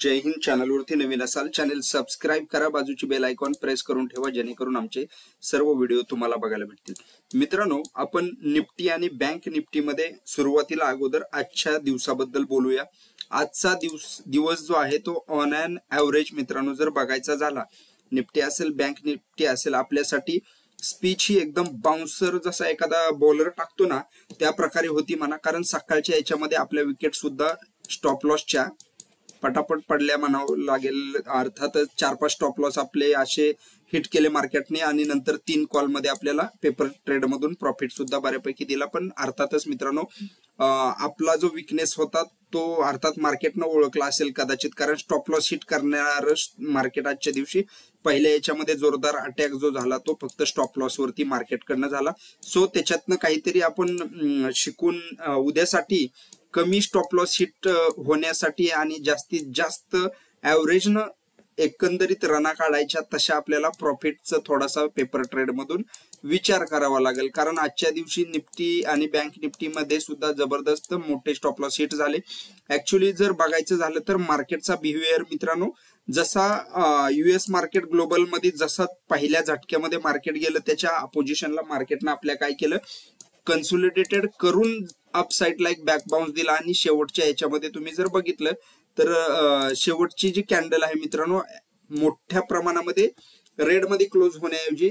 जय हिंद चॅनलवरती नवीन असाल channel subscribe करा बाजूची बेल आयकॉन प्रेस करून ठेवा जेणेकरून आमचे सर्व व्हिडिओ तुम्हाला बघायला भेटतील. मित्रांनो आपण निफ्टी आणि बँक निफ्टीमध्ये सुरुवातीला अगोदर आजच्या दिवसाबद्दल बोलूया. आजचा दिवस दिवस जो आहे तो ऑन अँड ऍव्हरेज मित्रांनो जर बघायचा झाला निफ्टी असेल बँक निफ्टी असेल आपल्यासाठी स्पीच ही एकदम बाउन्सर जसा एखादा बॉलर टाकतो ना त्या प्रकारे होती म्हणा कारण सकाळच्या याच्यामध्ये आपल्या विकेट सुद्धा स्टॉप लॉसच्या पटापट पडल्या म्हणावं लागेल. अर्थातच चार पाच स्टॉप लॉस आपले असे हिट केले मार्केटने आणि नंतर तीन कॉलमध्ये आपल्याला पेपर ट्रेड मधून प्रॉफिट सुद्धा बऱ्यापैकी दिला. पण अर्थातच मित्रांनो आपला जो विकनेस होता तो अर्थात मार्केटनं ओळखला असेल कदाचित. कारण स्टॉप लॉस हिट करणार मार्केट आजच्या दिवशी पहिल्या याच्यामध्ये जोरदार अटॅक जो झाला तो फक्त स्टॉप लॉस वरती मार्केटकडनं झाला. सो त्याच्यातनं काहीतरी आपण शिकून उद्यासाठी कमी स्टॉप लॉस हिट होण्यासाठी आणि जास्तीत जास्त ॲव्हरेजनं एकंदरीत रना काढायच्या तशा आपल्याला प्रॉफिटचा थोडासा पेपर ट्रेड मधून विचार करावा लागेल. कारण आजच्या दिवशी निफ्टी आणि बँक निफ्टी मध्ये सुद्धा जबरदस्त मोठे स्टॉप लॉस हिट झाले. ऍक्च्युली जर बघायचं झालं तर मार्केटचा बिहेवियर मित्रांनो जसा युएस मार्केट ग्लोबलमध्ये जसा पहिल्या झटक्यामध्ये मार्केट गेलं त्याच्या अपोजिशनला मार्केटनं आपल्या काय केलं? कन्सोलिडेटेड करून अप एक बॅक बाउन्स दिला आणि शेवटच्या याच्यामध्ये तुम्ही जर बघितलं तर शेवटची जी कॅन्डल आहे मित्रांनो मोठ्या प्रमाणामध्ये रेडमध्ये क्लोज होण्याऐवजी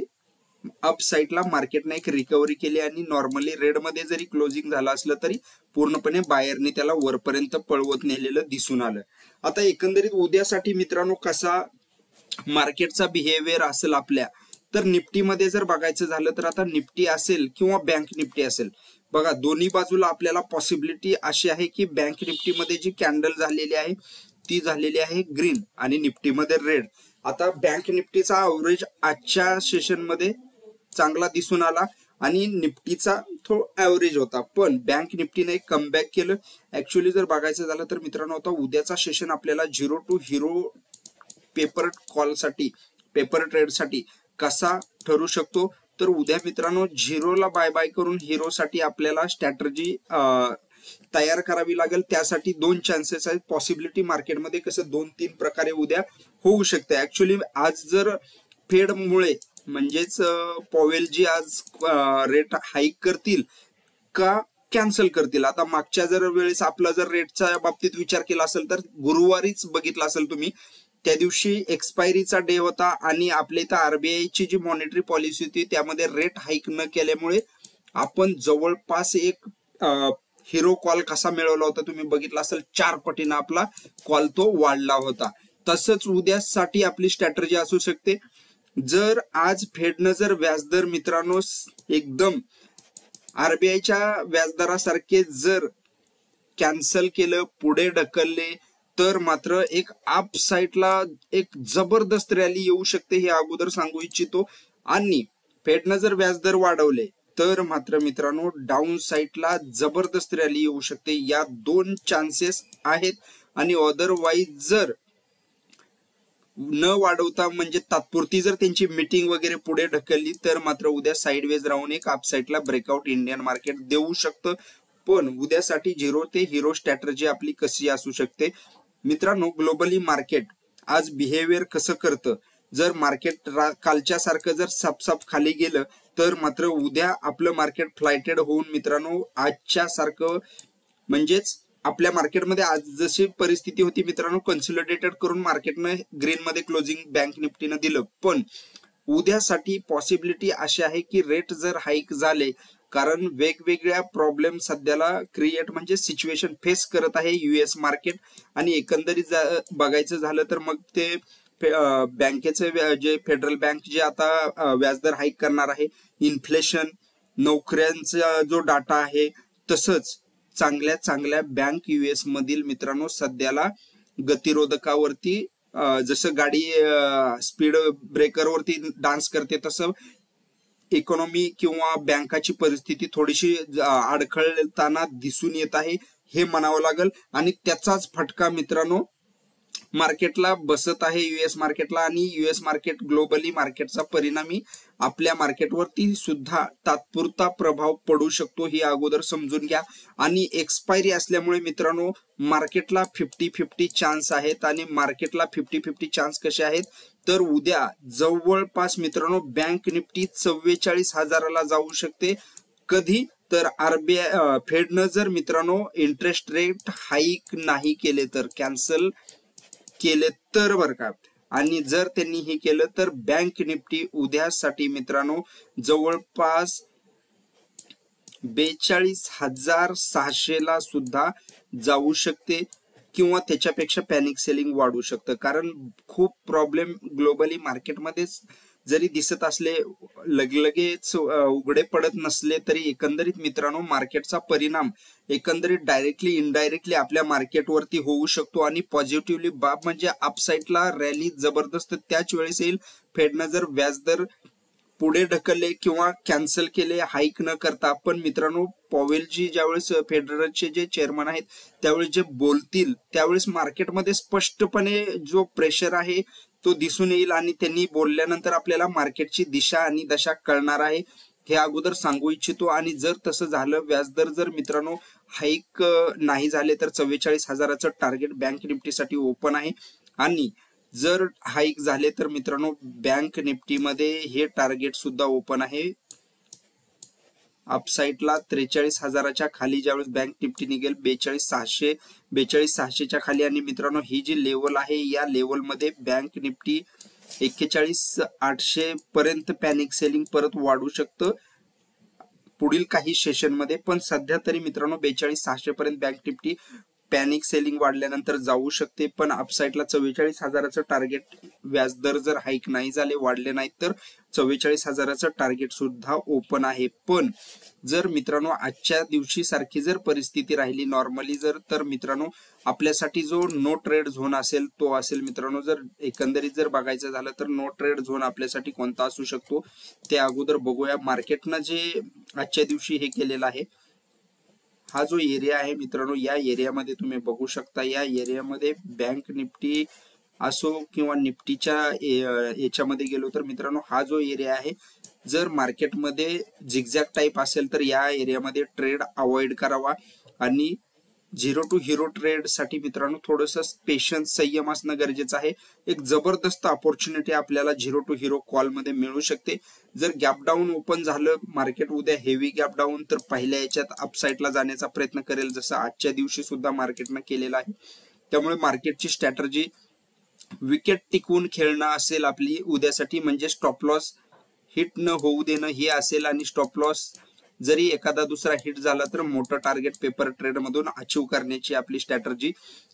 अप साईडला मार्केटने एक रिकव्हरी केली आणि नॉर्मली रेडमध्ये जरी क्लोजिंग झालं असलं तरी पूर्णपणे बायरने त्याला वरपर्यंत पळवत नेलेलं दिसून आलं. आता एकंदरीत उद्यासाठी मित्रांनो कसा मार्केटचा बिहेवियर असेल आपल्या तर निफ्टीमध्ये जर बघायचं झालं तर आता निफ्टी असेल किंवा बँक निफ्टी असेल. बघा दोन्ही बाजूला आपल्याला पॉसिबिलिटी अशी आहे की बँक निफ्टीमध्ये जी कॅन्डल झालेली आहे ती झालेली आहे ग्रीन आणि निफ्टीमध्ये रेड आता बँक निफ्टीचा अवरेज आजच्या सेशनमध्ये चांगला दिसून आला आणि निफ्टीचा तो ऍव्हरेज होता. पण बँक निफ्टीने एक कमबॅक केलं. ऍक्च्युली जर बघायचं झालं तर मित्रांनो आता उद्याचा सेशन आपल्याला झिरो टू हिरो पेपर कॉलसाठी पेपर ट्रेडसाठी कसा ठरू शकतो? तर उद्या मित्रांनो झिरोला बाय बाय करून हिरोसाठी आपल्याला स्ट्रॅटर्जी तयार करावी लागेल. त्यासाठी दोन चान्सेस आहेत. पॉसिबिलिटी मार्केटमध्ये कसं दोन तीन प्रकारे उद्या होऊ शकते. ऍक्च्युली आज जर फेडमुळे म्हणजेच पॉवेल जी आज रेट हाईक करतील का कॅन्सल करतील? आता मागच्या जर वेळेस आपला जर रेटच्या बाबतीत विचार केला असेल तर गुरुवारीच बघितला असेल तुम्ही. त्या दिवशी एक्सपायरीचा डे होता आणि आपल्या इथं आरबीआयची जी मॉनिटरी पॉलिसी होती त्यामध्ये रेट हाईक न केल्यामुळे आपण जवळपास एक हिरो कॉल कसा मिळवला होता तुम्ही बघितला असेल चार पटीनं आपला कॉल तो वाढला होता. तसंच उद्यासाठी आपली स्ट्रॅटर्जी असू शकते. जर आज फेडनं जर व्याजदर मित्रांनो एकदम आरबीआयच्या व्याजदरासारखे जर कॅन्सल केलं पुढे ढकलले तर मात्र एक आप साईडला एक जबरदस्त रॅली येऊ शकते हे अगोदर सांगू इच्छितो. आणि फेडनं जर व्याजदर वाढवले तर मात्र मित्रांनो डाऊन साईडला जबरदस्त रॅली येऊ शकते. या दोन चान्सेस आहेत. आणि अदरवाईज जर न वाढवता म्हणजे तात्पुरती जर त्यांची मीटिंग वगैरे पुढे ढकलली तर मात्र उद्या साईडवेज राहून एक अपसाईडला ब्रेकआउट इंडियन मार्केट देऊ शकतं. पण उद्यासाठी झिरो ते हिरो स्ट्रॅटर्जी आपली कशी असू शकते? मित्रांनो ग्लोबली मार्केट आज बिहेवियर कसं करतं? जर मार्केट कालच्या सारखं जर सापसाप खाली गेलं तर मात्र उद्या आपलं मार्केट फ्लायटेड होऊन मित्रांनो आजच्या सारखं म्हणजेच आपल्या मार्केटमध्ये आज जशी परिस्थिती होती मित्रांनो कन्सोलिडेटेड करून मार्केटनं ग्रीन मध्ये क्लोजिंग बँक निफ्टीनं दिलं. पण उद्यासाठी पॉसिबिलिटी अशी आहे की रेट जर हाईक झाले कारण वेगवेगळ्या प्रॉब्लेम सध्याला क्रिएट म्हणजे सिच्युएशन फेस करत आहे युएस मार्केट आणि एकंदरीत बघायचं झालं तर मग ते बँकेचे जे फेडरल बँक जे आता व्याजदर हाईक करणार आहे. इन्फ्लेशन नोकऱ्यांचा जो डाटा आहे तसंच चांगल्या चांगल्या बँक युएस मधील मित्रांनो सध्याला गतिरोधकावरती जसं गाडी स्पीड ब्रेकरवरती डान्स करते तसं इकॉनॉमी किंवा बँकाची परिस्थिती थोडीशी अडखळताना दिसून येत आहे हे म्हणावं लागेल. आणि त्याचाच फटका मित्रांनो मार्केटला बसत आहे युएस मार्केटला आणि युएस मार्केट ग्लोबली मार्केटचा परिणामी आपल्या मार्केटवरती सुद्धा तात्पुरता प्रभाव पडू शकतो ही अगोदर समजून घ्या. आणि एक्सपायरी असल्यामुळे मित्रांनो मार्केटला फिफ्टी फिफ्टी चान्स आहेत आणि मार्केटला फिफ्टी फिफ्टी चान्स कसे आहेत तर उद्या जवळपास मित्रांनो बँक निफ्टी चव्वेचाळीस हजाराला जाऊ शकते. कधी? तर आरबीआय फेडनं जर मित्रांनो इंटरेस्ट रेट हाईक नाही केले तर कॅन्सल केले तर बर का? आणि जर त्यांनी हे केलं तर बँक निफ्टी उद्यासाठी मित्रांनो जवळपास बेचाळीस हजार सहाशे ला सुद्धा जाऊ शकते. किंवा त्याच्यापेक्षा पॅनिक सेलिंग वाढू शकतं. कारण खूप प्रॉब्लेम ग्लोबली मार्केटमध्येच जरी दिसत असले लगेच उघडे पडत नसले तरी एकंदरीत मित्रांनो मार्केटचा परिणाम एकंदरीत डायरेक्टली इनडायरेक्टली आपल्या मार्केटवरती होऊ शकतो आणि पॉझिटिव्हली बाब म्हणजे अपसाईडला रॅली जबरदस्त त्याच वेळेस येईल. फेडनं जर व्याजदर पुढे ढकलले किंवा कॅन्सल केले हाईक न करता. पण मित्रांनो पॉवेलजी ज्यावेळेस फेडरलचे जे चेअरमन आहेत त्यावेळेस जे बोलतील त्यावेळेस मार्केटमध्ये स्पष्टपणे जो प्रेशर आहे तो दिसून येईल आणि त्यांनी बोलल्यानंतर आपल्याला मार्केटची दिशा आणि दशा कळणार आहे. हे अगोदर सांगू इच्छितो आणि जर तसं झालं व्याजदर जर मित्रांनो हाईक नाही झाले तर चव्वेचाळीस हजाराचं टार्गेट बँक निफ्टीसाठी ओपन आहे. आणि जर हाईक झाले तर मित्रांनो बँक निफ्टीमध्ये हे टार्गेट सुद्धा ओपन आहे. अपसाईटला त्रेचाळीस हजाराच्या खाली ज्यावेळेस बँक निफ्टी निघेल बेचाळीस सहाशे बेचाळीस सहाशेच्या खाली. आणि मित्रांनो ही जी लेवल आहे या लेवलमध्ये बँक निफ्टी एक्केचाळीस आठशे पर्यंत पॅनिक सेलिंग परत वाढू शकतं. पुढील काही सेशनमध्ये पण सध्या तरी मित्रांनो बेचाळीस सहाशे पर्यंत बँक निफ्टी पॅनिक सेलिंग वाढल्यानंतर जाऊ शकते पण अपसाईडला चव्वेचाळीस हजाराचं टार्गेट व्याजदर जर हाईक नाही झाले वाढले नाहीत तर चव्वेचाळीस हजाराचं टार्गेट सुद्धा ओपन आहे. पण जर मित्रांनो आजच्या दिवशी सारखी जर परिस्थिती राहिली नॉर्मली जर तर मित्रांनो आपल्यासाठी जो नो ट्रेड झोन असेल तो असेल मित्रांनो जर एकंदरीत जर बघायचं झालं तर नो ट्रेड झोन आपल्यासाठी कोणता असू शकतो? ते अगोदर बघूया. मार्केटनं जे आजच्या दिवशी हे केलेलं आहे हा जो एरिया आहे मित्रांनो या एरियामध्ये तुम्ही बघू शकता या एरियामध्ये बँक निफ्टी असो किंवा निफ्टीच्या याच्यामध्ये गेलो तर मित्रांनो हा जो एरिया आहे जर मार्केटमध्ये झिगझॅक टाईप असेल तर या एरियामध्ये ट्रेड अवॉइड करावा आणि झिरो टू हिरो ट्रेडसाठी मित्रांनो थोडस पेशन्स संयम असणं गरजेचं आहे. एक जबरदस्त ऑपॉर्च्युनिटी आपल्याला झिरो टू हिरो कॉलमध्ये मिळू शकते. जर गॅप डाऊन ओपन झालं मार्केट उद्या हेवी गॅप डाऊन तर पहिल्या याच्यात अपसाईडला जाण्याचा प्रयत्न करेल जसं आजच्या दिवशी सुद्धा मार्केटनं केलेला आहे. त्यामुळे मार्केटची स्ट्रॅटर्जी विकेट टिकवून खेळणं असेल आपली उद्यासाठी म्हणजे स्टॉप लॉस हिट न होऊ देणं हे असेल आणि स्टॉप लॉस जरी एखादा दुसरा हिट झाला तर मोठं टार्गेट पेपर ट्रेड मधून अचीव करण्याची आपली स्ट्रॅटर्जी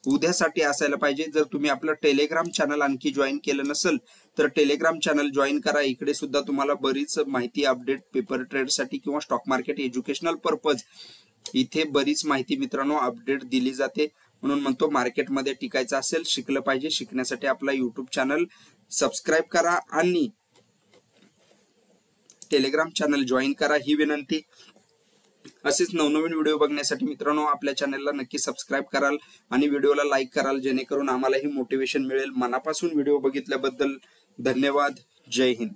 उद्यासाठी असायला पाहिजे. जर तुम्ही आपलं टेलिग्राम चॅनल आणखी जॉईन केलं नसेल तर टेलिग्राम चॅनल जॉईन करा. इकडे सुद्धा तुम्हाला बरीच माहिती अपडेट पेपर ट्रेडसाठी किंवा स्टॉक मार्केट एज्युकेशनल पर्पज इथे बरीच माहिती मित्रांनो अपडेट दिली जाते. म्हणून म्हणतो मार्केटमध्ये टिकायचं असेल शिकलं पाहिजे. शिकण्यासाठी आपला युट्यूब चॅनल सबस्क्राईब करा आणि टेलिग्राम चॅनल जॉईन करा ही विनंती. असेच नवनवीन व्हिडिओ बघण्यासाठी मित्रांनो आपल्या चॅनलला नक्की सबस्क्राईब कराल आणि व्हिडिओला लाईक कराल जेणेकरून आम्हालाही मोटिवेशन मिळेल. मनापासून व्हिडिओ बघितल्याबद्दल धन्यवाद. जय हिंद.